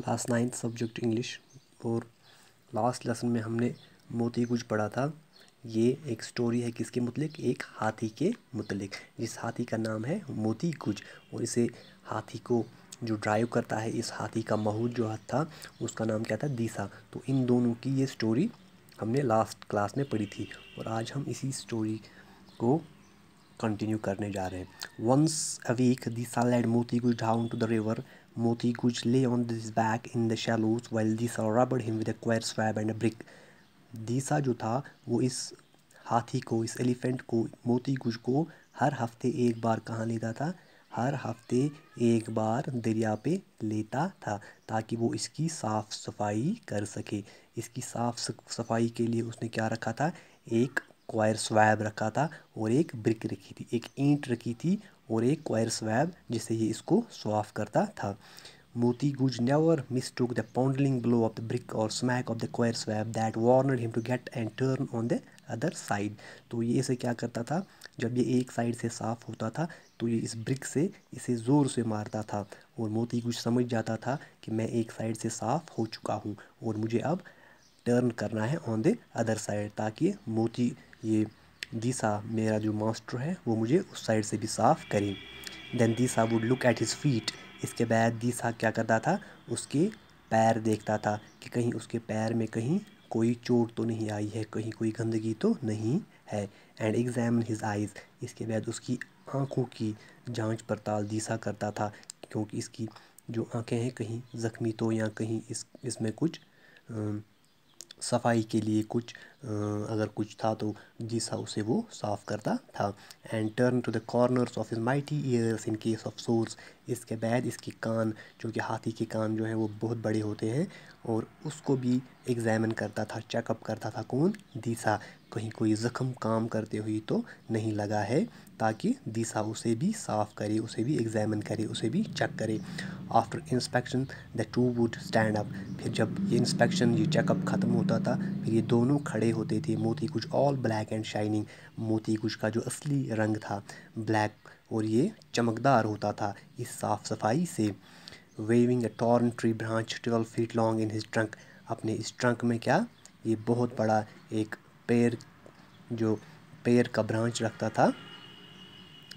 Class ninth subject English और last lesson में हमने मोती कुछ पढ़ा था। ये एक स्टोरी है किसके मुतलिक? एक हाथी के मुतलिक, जिस हाथी का नाम है मोती कुछ और इसे हाथी को जो ड्राइव करता है, इस हाथी का महूद जो हाथ था, उसका नाम क्या था? दीसा। तो इन दोनों की ये स्टोरी हमने लास्ट क्लास में पढ़ी थी। और आज हम इसी स्टोरी को कंटिन्यू करने जा रहे हैं। Once a week Deesa led Moti Guj down to the river Moti गुज on his back in the shallows, while Disa rubbed him with a queer swab and a brick. दीसा जो था, वो इस हाथी को, इस एलिफेंट को, मोती गुज को हर हफ़्ते एक बार कहाँ लेता था? हर हफ़्ते एक बार दरिया पे लेता था, ताकि वो इसकी साफ़ सफ़ाई कर सके। इसकी साफ़ सफ़ाई के लिए उसने क्या रखा था? एक क्वायर स्वैब रखा था और एक ब्रिक रखी थी, एक ईंट रखी थी और एक क्वायर स्वैब जिससे ये इसको स्वाफ करता था। Moti Guj never mistook the pounding blow of the brick और smack of the coir swab that warned him to get and turn on the other side तो ये इसे क्या करता था? जब ये एक साइड से साफ़ होता था तो ये इस ब्रिक से इसे ज़ोर से मारता था और मोती गुज समझ जाता था कि मैं एक साइड से साफ़ हो चुका हूँ और मुझे अब टर्न करना है ऑन द अदर साइड ताकि मोती ये दिशा मेरा जो मास्टर है, वो मुझे उस साइड से भी साफ़ करे। Then Deesa would look at his feet इसके बाद दिशा क्या करता था? उसके पैर देखता था कि कहीं उसके पैर में कहीं कोई चोट तो नहीं आई है, कहीं कोई गंदगी तो नहीं है। एंड एग्जामिन हिज आइज़ इसके बाद उसकी आँखों की जाँच पड़ताल दिशा करता था, क्योंकि इसकी जो आँखें हैं, कहीं ज़ख्मी तो या कहीं इस, इसमें कुछ सफ़ाई के लिए कुछ अगर कुछ था तो जिसा उसे वो साफ़ करता था। And turn to the corners of his mighty ears in case of sores इसके बाद इसके कान, जो कि हाथी के कान जो हैं, वो बहुत बड़े होते हैं और उसको भी एग्ज़ामिन करता था चेकअप करता था कौन? दिशा। कहीं कोई ज़ख्म काम करते हुए तो नहीं लगा है। ताकि दिशा उसे भी साफ़ करे, उसे भी एग्ज़ामिन करे, उसे भी चेक करे। After inspection the two would stand up फिर जब ये इंस्पेक्शन ये चेकअप ख़त्म होता था, फिर ये दोनों खड़े होते थे। मोती कुछ ऑल ब्लैक एंड शाइनिंग मोती कुछ का जो असली रंग था ब्लैक और ये चमकदार होता था, इस साफ़ सफ़ाई से। Waving a torn tree branch twelve feet long in his trunk अपने इस ट्रंक में क्या? ये बहुत बड़ा एक पेड़ जो पेड़ का ब्रांच रखता था।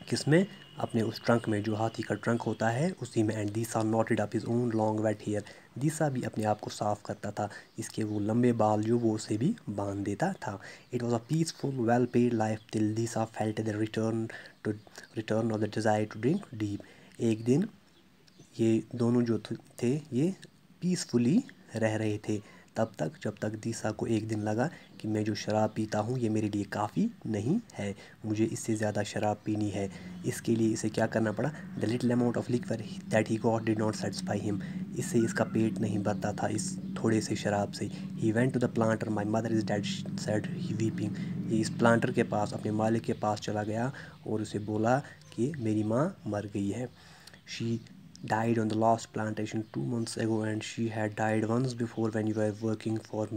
किसमें? अपने उस ट्रंक में जो हाथी का ट्रंक होता है, उसी में and Deesa knotted up his own long wet hair Deesa भी अपने आप को साफ़ करता था। इसके वो लंबे बाल जो वो उसे भी बाँध देता था। It was a peaceful well paid life till Deesa felt the return to return of the desire to drink deep एक दिन ये दोनों जो थे, ये पीसफुली रह रहे थे। तब तक, जब तक दीसा को एक दिन लगा कि मैं जो शराब पीता हूँ, ये मेरे लिए काफ़ी नहीं है। मुझे इससे ज़्यादा शराब पीनी है। इसके लिए इसे क्या करना पड़ा? The little amount of liquor that he got did not satisfy him इससे इसका पेट नहीं भरता था, इस थोड़े से शराब से। He went to the planter my mother is dead said he weeping ये इस प्लांटर के पास, अपने मालिक के पास चला गया और उसे बोला कि मेरी माँ मर गई है। She died on the last plantation two months ago and she had died once before when you were working for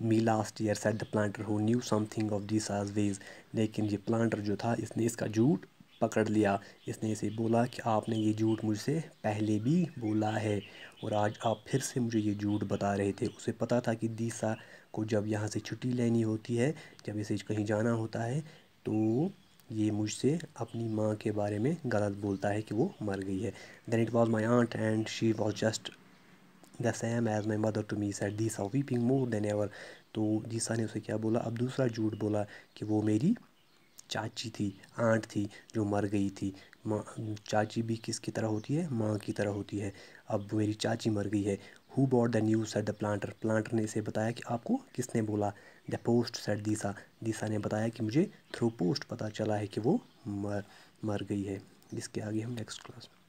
me, last year said the planter who knew something of Disa's ways लेकिन ये planter जो था इसने इसका झूठ पकड़ लिया इसने इसे बोला कि आपने ये झूठ मुझसे पहले भी बोला है और आज आप फिर से मुझे ये झूठ बता रहे थे उसे पता था कि दीसा को जब यहाँ से छुट्टी लेनी होती है जब इसे कहीं जाना होता है तो ये मुझसे अपनी माँ के बारे में गलत बोलता है कि वो मर गई है। Then it was my aunt and she was just the same age my mother to me said Disa weeping more than ever तो दीसा ने उसे क्या बोला? अब दूसरा झूठ बोला कि वो मेरी चाची थी, आंट थी, जो मर गई थी। माँ, चाची भी किसकी तरह होती है? माँ की तरह होती है। अब मेरी चाची मर गई है। Who bought the news said the planter planter ने इसे बताया कि आपको किसने बोला? The post said Disa Disa ने बताया कि मुझे थ्रू पोस्ट पता चला है कि वो मर मर गई है। इसके आगे हम नेक्स्ट क्लास में